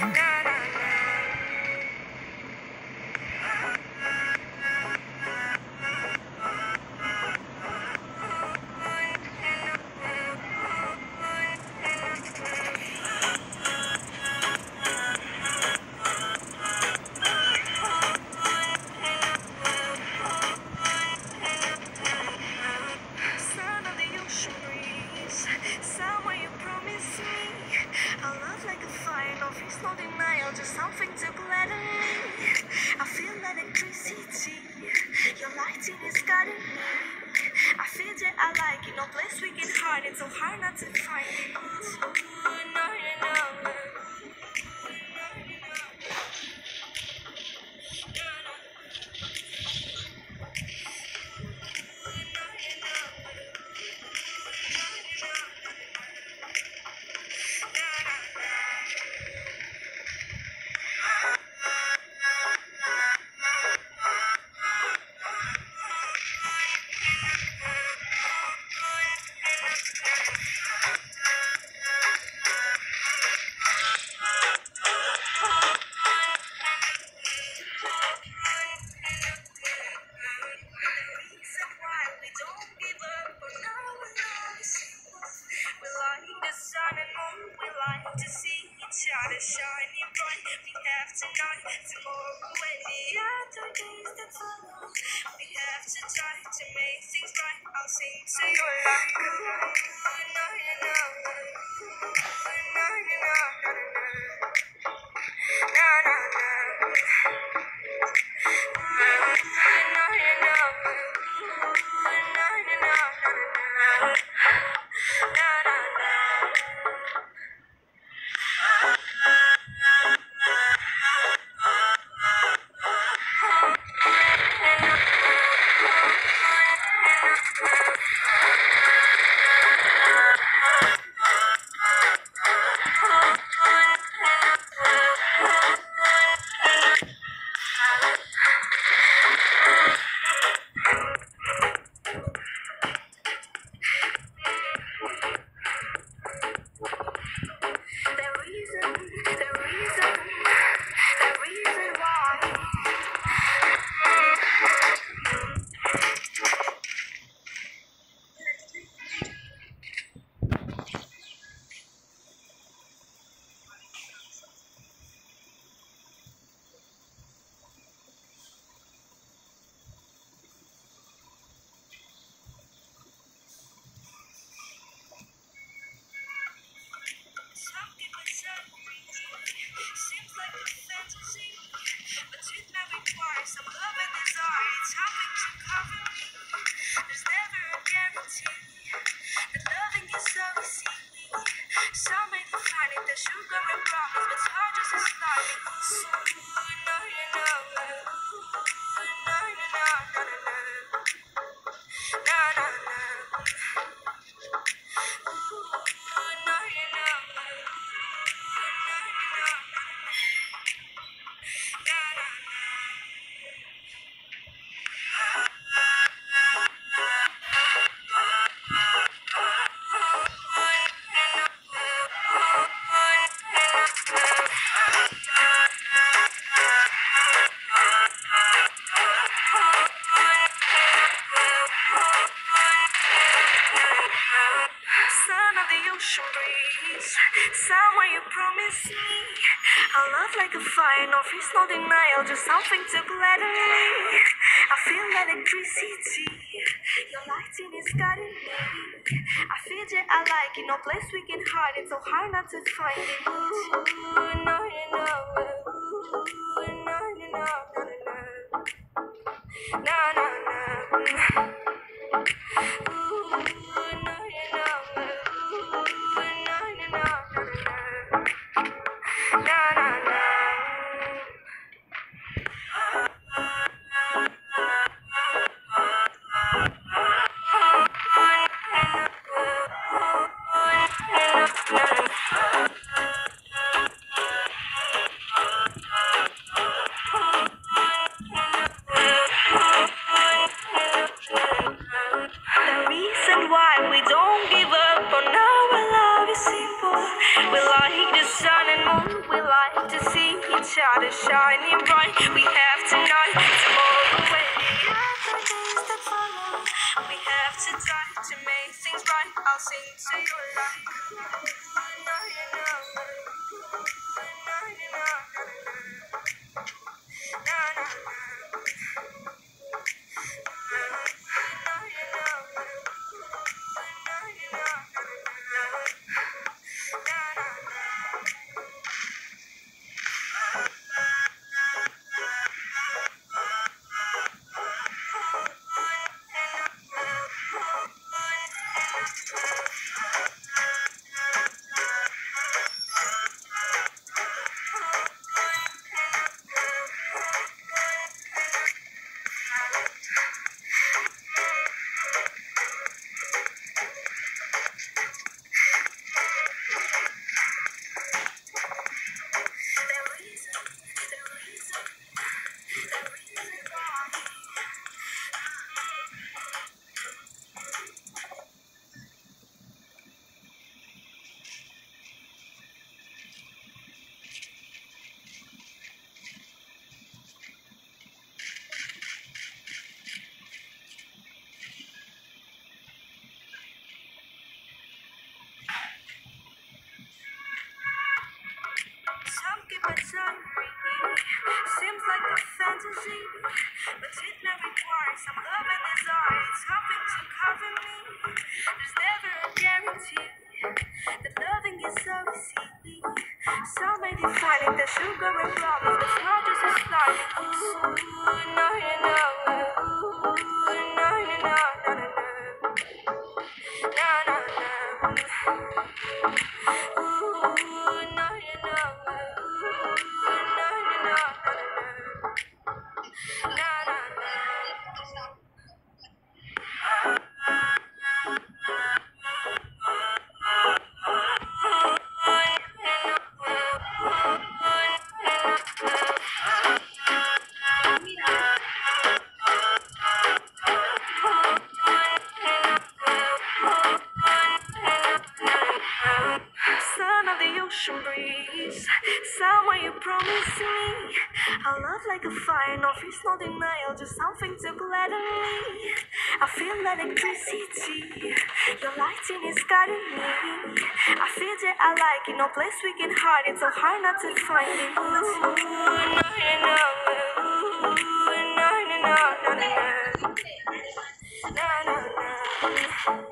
God. to try to make things right. I'll sing to you life. sour, you promised me a love like a fire, no fears, no denial, just something to gladden me. I feel electricity, your lighting is guiding me. I feel that I like it, no place we can hide it, so hard not to find it. Ooh. down. shining bright. We have tonight, to when away. other days that follow. We have to try to make things right. I'll sing to your life. It's something to cover me. There's never a guarantee that loving is so easy. Some may define it as sugar and promise, but it's not just a start. Ooh, no, no, no. No, no, no, no, no, no. No, no, ocean breeze, somewhere you promised me. I love like a fire, no fear, no denial, just something to gladden me. I feel electricity, your lighting is guiding me. I feel that I like it, no place we can hide, it's so hard not to find it. Ooh, ooh, no, no, ooh, no.